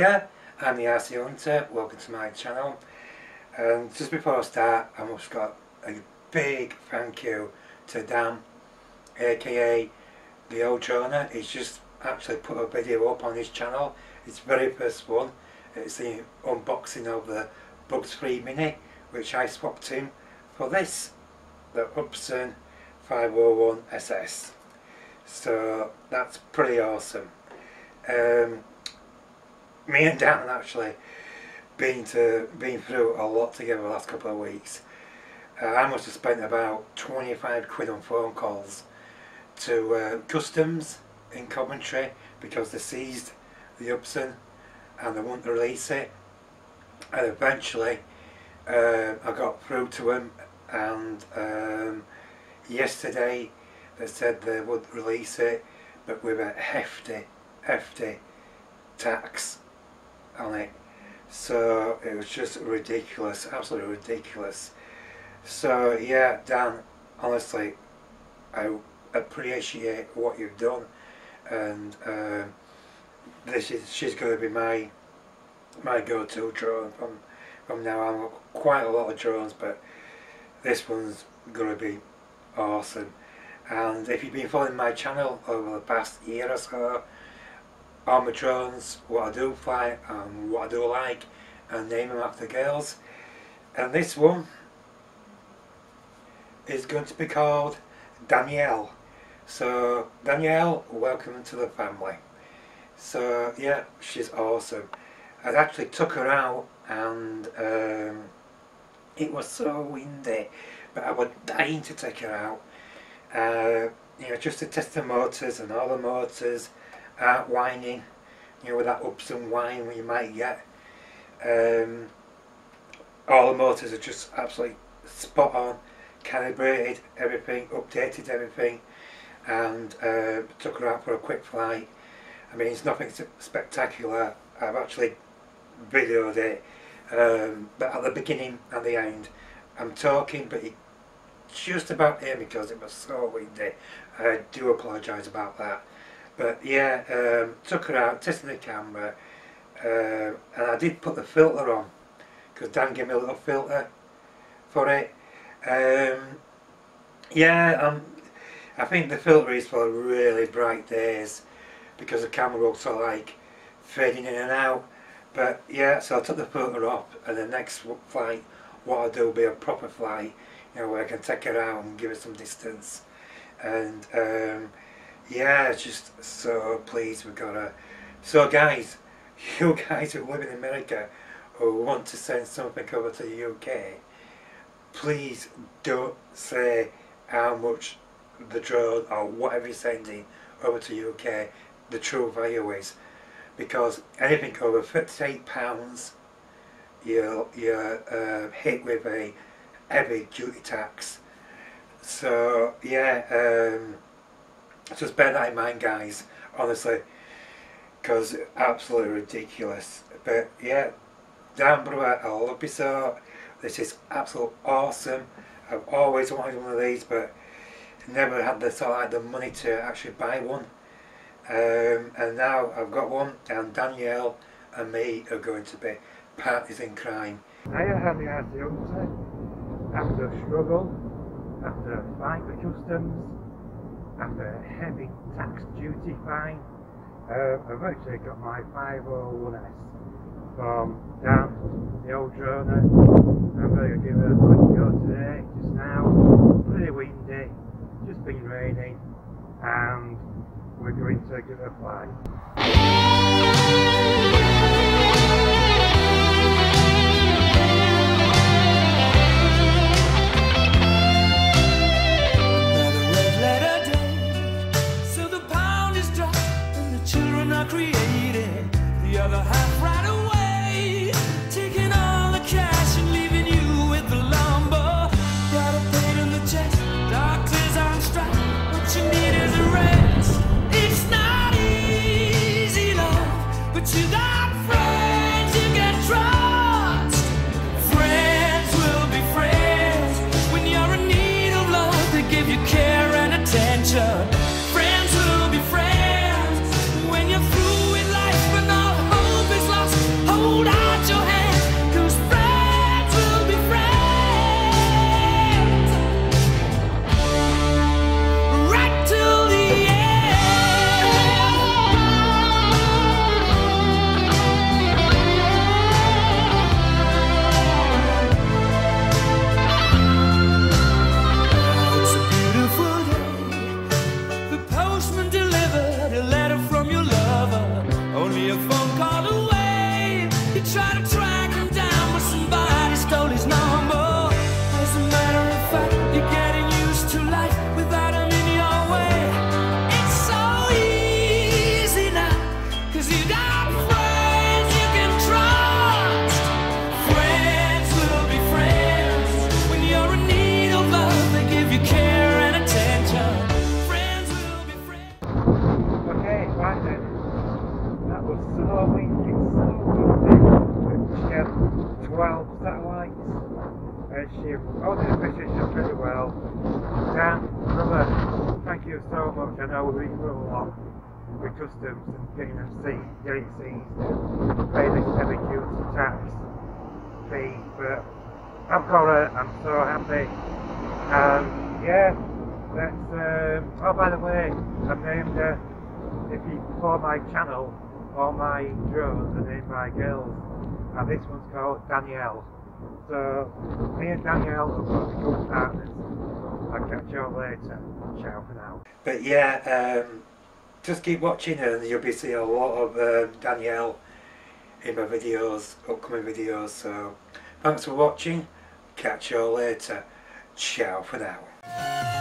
Hiya, I'm the RC Hunter, welcome to my channel. And just before I start I must got a big thank you to Dan aka the old droner, he's just actually put a video up on his channel, it's very first one, it's the unboxing of the Bugs 3 Mini which I swapped him for this, the Hubsan 501 SS so that's pretty awesome. Um, me and Dan actually been to been through a lot together the last couple of weeks. Uh, I must have spent about 25 quid on phone calls to uh, customs in Coventry because they seized the Hubsan and they wouldn't release it and eventually uh, I got through to them and um, yesterday they said they would release it but with a hefty hefty tax on it. So it was just ridiculous absolutely ridiculous. So yeah Dan honestly I appreciate what you've done and uh, this is she's going to be my my go-to drone from from now on. Quite a lot of drones but this one's going to be awesome. And if you've been following my channel over the past year or so all my what I do fly and what I do like and name them after girls. And this one is going to be called Danielle. So Danielle welcome to the family. So yeah she's awesome. I actually took her out and um, it was so windy but I was dying to take her out. Uh, you know just to test the motors and all the motors aren't whining you know with that Hubsan whine you might get. Um, all the motors are just absolutely spot on calibrated everything updated everything and uh, took her out for a quick flight. I mean it's nothing spectacular. I've actually videoed it um, but at the beginning and the end I'm talking but you just about hear me because it was so windy. I do apologise about that but yeah, um, took her out, tested the camera, uh, and I did put the filter on because Dan gave me a little filter for it. Um, yeah, um, I think the filter is for really bright days because the camera will sort of like fading in and out. But yeah, so I took the filter off, and the next flight, what I'll do will be a proper flight, you know, where I can take her out and give her some distance. And um, yeah, just so pleased we got a. So guys, you guys who live in America or want to send something over to the UK, please don't say how much the drone or whatever you're sending over to UK the true value is because anything over fifty-eight pounds, you're, you're uh, hit with a heavy duty tax so yeah um, just bear that in mind guys, honestly, because absolutely ridiculous. But yeah, Dan brother, I love you so. This is absolutely awesome. I've always wanted one of these, but never had the sort of like the money to actually buy one. Um, and now I've got one, and Danielle and me are going to be partners in crime. I had the idea after a struggle, after a fight with customs, after a heavy tax duty fine. Uh, I've actually got my 501S from Dan, the old droner. I'm going to give it a quick go today, just now. Pretty windy, just been raining, and we're going to give it a fly. And she only the mission pretty well. Dan, brother, thank you so much. I know we run a lot with customs and getting them see, getting seized pay this heavy duty tax fee, but I've got it. I'm so happy. Yeah, that's. Um, oh, by the way, I've named her. If you follow my channel, all my drones are named by girls, and this one's called Danielle. So me and Danielle are become partners. I'll catch you all later. Ciao for now. But yeah, um, just keep watching and you'll be seeing a lot of um, Danielle in my videos, upcoming videos. So thanks for watching. Catch you all later. Ciao for now.